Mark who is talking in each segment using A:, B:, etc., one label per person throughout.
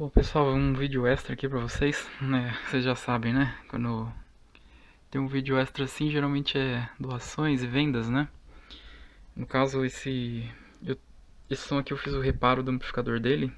A: Bom pessoal, um vídeo extra aqui pra vocês, né? Vocês já sabem, né? Quando tem um vídeo extra assim, geralmente é doações e vendas, né? No caso, esse, eu, esse som aqui eu fiz o reparo do amplificador dele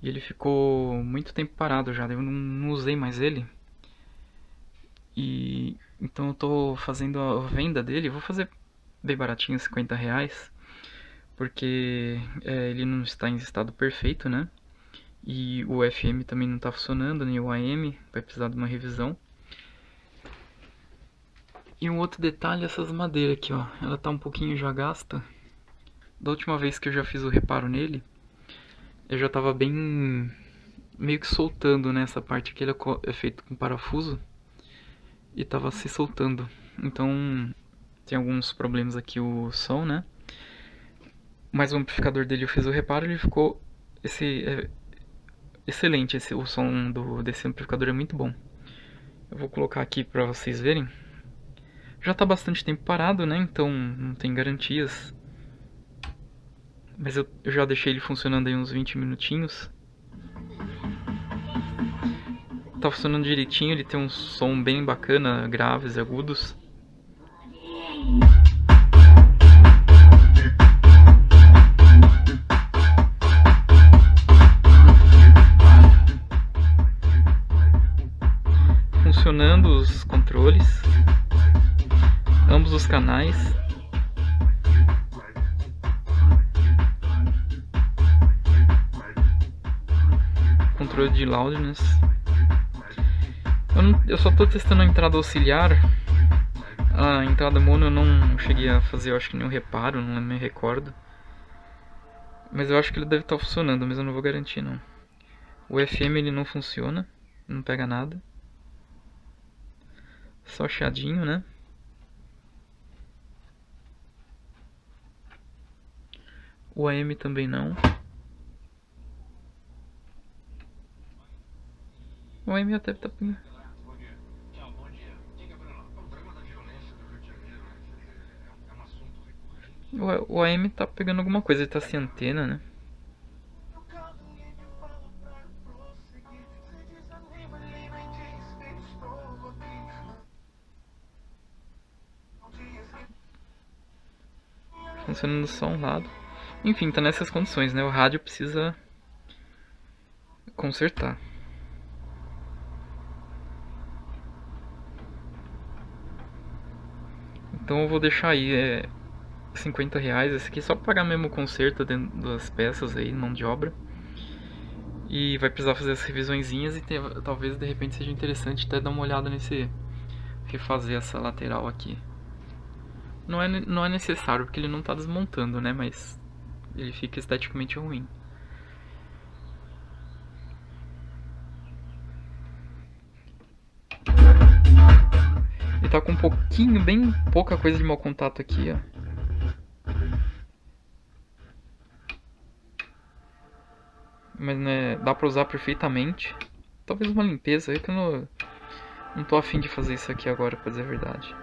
A: e ele ficou muito tempo parado já, eu não, não usei mais ele. E então eu tô fazendo a venda dele, vou fazer bem baratinho, 50 reais, porque é, ele não está em estado perfeito, né? E o FM também não está funcionando, nem o AM, vai precisar de uma revisão. E um outro detalhe, essas madeiras aqui, ó, ela tá um pouquinho já gasta. Da última vez que eu já fiz o reparo nele, eu já tava bem meio que soltando nessa né? parte aqui, ele é feito com parafuso e tava se soltando. Então tem alguns problemas aqui o som, né? Mas o amplificador dele eu fiz o reparo, ele ficou esse é, excelente esse o som do desse amplificador é muito bom. Eu vou colocar aqui para vocês verem. Já está bastante tempo parado, né? Então não tem garantias. Mas eu, eu já deixei ele funcionando aí uns 20 minutinhos. Tá funcionando direitinho, ele tem um som bem bacana, graves e agudos. Os controles, ambos os canais. Controle de loudness. Eu, não, eu só estou testando a entrada auxiliar. A entrada mono eu não cheguei a fazer, eu acho que nenhum reparo, não me recordo. Mas eu acho que ele deve estar tá funcionando, mas eu não vou garantir não. O FM ele não funciona, não pega nada. Só chiadinho, né? O AM também não. O AM até tá o AM tá pegando alguma coisa, ele tá sem antena, né? Funcionando só um lado. Enfim, tá nessas condições, né? O rádio precisa consertar. Então eu vou deixar aí. É 50 reais. Esse aqui é só pra pagar mesmo o conserto das peças aí, mão de obra. E vai precisar fazer as revisõezinhas e ter, talvez de repente seja interessante até dar uma olhada nesse... Refazer essa lateral aqui. Não é, não é necessário porque ele não está desmontando, né? Mas ele fica esteticamente ruim. Ele tá com um pouquinho, bem pouca coisa de mau contato aqui, ó. mas né, dá pra usar perfeitamente. Talvez uma limpeza, é que eu não, não tô afim de fazer isso aqui agora, pra dizer a verdade.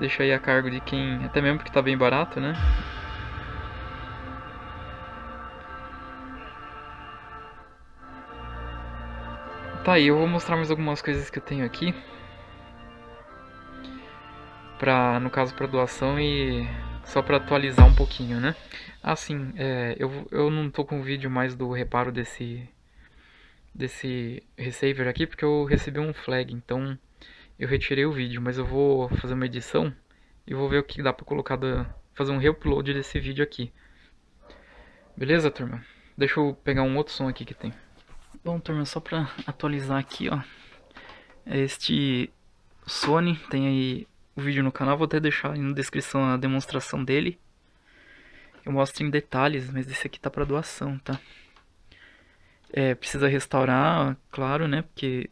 A: Deixa aí a cargo de quem, até mesmo porque tá bem barato, né? Tá aí, eu vou mostrar mais algumas coisas que eu tenho aqui. Pra, no caso, para doação e só para atualizar um pouquinho, né? Assim, é, eu, eu não tô com vídeo mais do reparo desse desse receiver aqui porque eu recebi um flag, então eu retirei o vídeo, mas eu vou fazer uma edição e vou ver o que dá para colocar da, fazer um reupload desse vídeo aqui. Beleza, turma? Deixa eu pegar um outro som aqui que tem. Bom, turma, só para atualizar aqui, ó. É este Sony tem aí o vídeo no canal, vou até deixar aí na descrição a demonstração dele. Eu mostro em detalhes, mas esse aqui tá para doação, tá? É, precisa restaurar, claro, né? Porque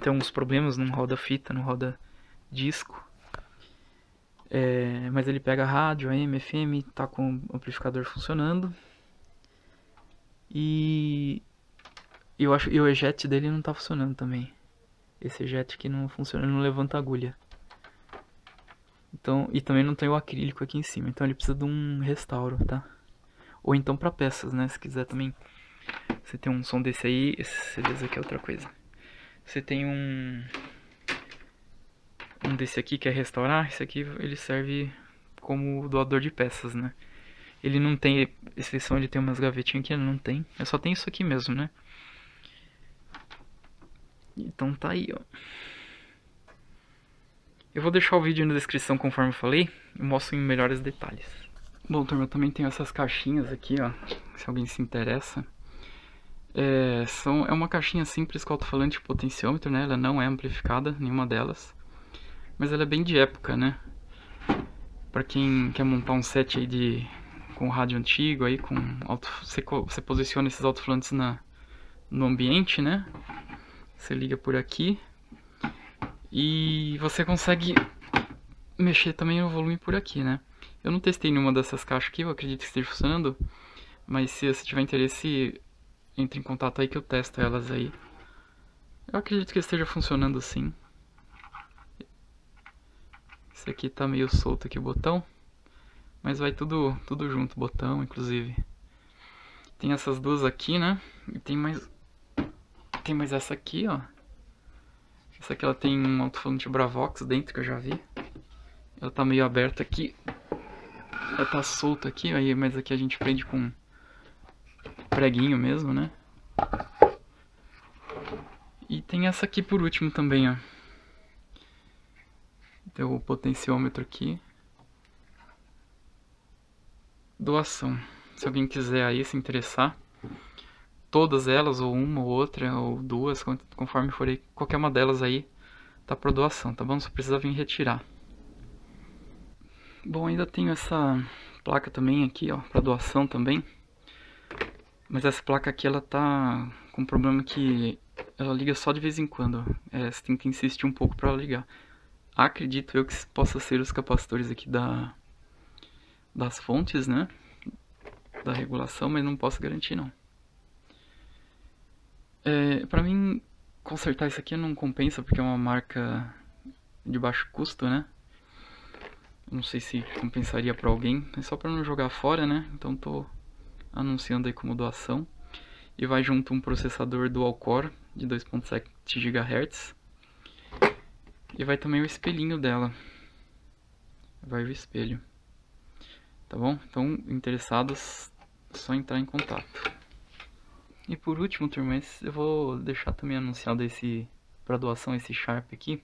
A: tem alguns problemas, não roda fita, não roda disco. É, mas ele pega rádio, AM, FM, tá com o amplificador funcionando. E eu acho e o ejet dele não tá funcionando também. Esse ejet aqui não funciona, não levanta agulha. Então, e também não tem o acrílico aqui em cima, então ele precisa de um restauro, tá? Ou então para peças, né? Se quiser também Você tem um som desse aí, esse desse aqui é outra coisa. Você tem um um desse aqui que é restaurar, esse aqui ele serve como doador de peças, né? Ele não tem exceção, ele tem umas gavetinhas que ele não tem. Eu só tenho isso aqui mesmo, né? Então tá aí, ó. Eu vou deixar o vídeo na descrição conforme eu falei e mostro em melhores detalhes. Bom, turma, eu também tenho essas caixinhas aqui, ó, se alguém se interessa. É, são, é uma caixinha simples com alto-falante potenciômetro, né? Ela não é amplificada, nenhuma delas. Mas ela é bem de época, né? Pra quem quer montar um set aí de com rádio antigo aí com alto, você, você posiciona esses alto-falantes no ambiente, né? Você liga por aqui e você consegue mexer também o volume por aqui, né? Eu não testei nenhuma dessas caixas aqui, eu acredito que esteja funcionando, mas se você tiver interesse, entre em contato aí que eu testo elas aí. Eu acredito que esteja funcionando sim. Esse aqui tá meio solto aqui o botão. Mas vai tudo, tudo junto, botão inclusive. Tem essas duas aqui, né? E tem mais... Tem mais essa aqui, ó. Essa aqui ela tem um alto-falante Bravox dentro que eu já vi. Ela tá meio aberta aqui. Ela tá solta aqui, aí, mas aqui a gente prende com preguinho mesmo, né? E tem essa aqui por último também, ó. Tem o potenciômetro aqui. Doação. Se alguém quiser aí se interessar, todas elas, ou uma, ou outra, ou duas, conforme for aí, qualquer uma delas aí, tá por doação, tá bom? Só precisa vir retirar. Bom, ainda tenho essa placa também aqui, ó, para doação também. Mas essa placa aqui, ela tá com um problema que ela liga só de vez em quando. É, você tem que insistir um pouco para ela ligar acredito eu que possa ser os capacitores aqui da das fontes, né? Da regulação, mas não posso garantir não. É, para mim, consertar isso aqui não compensa porque é uma marca de baixo custo, né? Não sei se compensaria para alguém, é só para não jogar fora, né? Então tô anunciando aí como doação. E vai junto um processador dual core de 2.7 GHz e vai também o espelhinho dela. Vai o espelho. Tá bom? Então, interessados, só entrar em contato. E por último, turma, eu vou deixar também anunciado esse para doação esse Sharp aqui.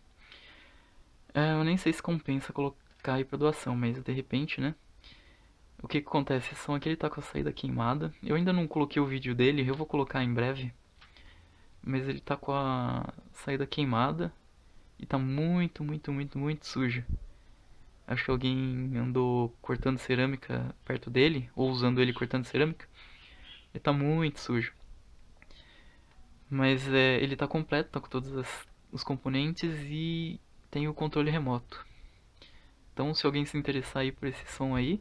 A: É, eu nem sei se compensa colocar aí para doação, mas de repente, né? O que, que acontece? Esse som aqui ele tá com a saída queimada. Eu ainda não coloquei o vídeo dele, eu vou colocar em breve. Mas ele tá com a saída queimada e tá muito, muito, muito, muito sujo. Acho que alguém andou cortando cerâmica perto dele, ou usando ele cortando cerâmica. Ele tá muito sujo. Mas é, ele tá completo, tá com todos as, os componentes e tem o controle remoto. Então se alguém se interessar aí por esse som aí,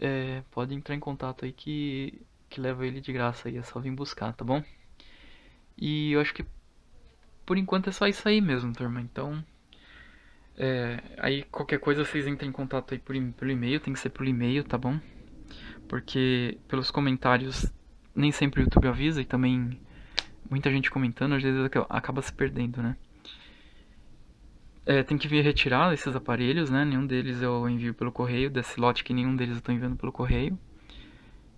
A: é, pode entrar em contato aí que, que leva ele de graça aí, é só vir buscar, tá bom? E eu acho que por enquanto é só isso aí mesmo, turma. Então, é, aí qualquer coisa vocês entrem em contato aí por, pelo e-mail, tem que ser por e-mail, tá bom? Porque pelos comentários nem sempre o YouTube avisa e também muita gente comentando, às vezes acaba se perdendo, né? É, tem que vir retirar esses aparelhos, né? Nenhum deles eu envio pelo correio, desse lote que nenhum deles eu tô enviando pelo correio.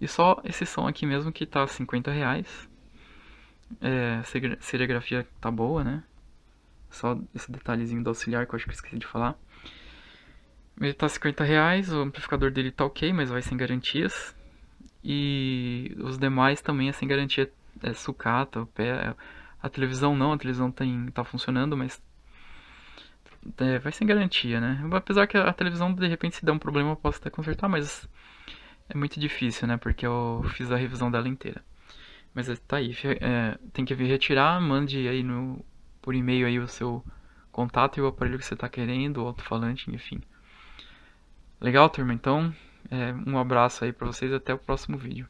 A: E só esse som aqui mesmo que tá 50 reais. É, serigrafia tá boa, né? Só esse detalhezinho do auxiliar que eu acho que eu esqueci de falar. Ele tá 50 reais, o amplificador dele tá ok, mas vai sem garantias. E os demais também é sem garantia, é sucata, o pé. A televisão não, a televisão tem, tá funcionando, mas é, vai sem garantia, né? Apesar que a televisão de repente se der um problema eu posso até consertar, mas é muito difícil, né? Porque eu fiz a revisão dela inteira. Mas é, tá aí, é, tem que vir retirar, mande aí no, por e-mail aí o seu contato e o aparelho que você está querendo, o alto-falante, enfim. Legal, turma? Então, é, um abraço aí para vocês até o próximo vídeo.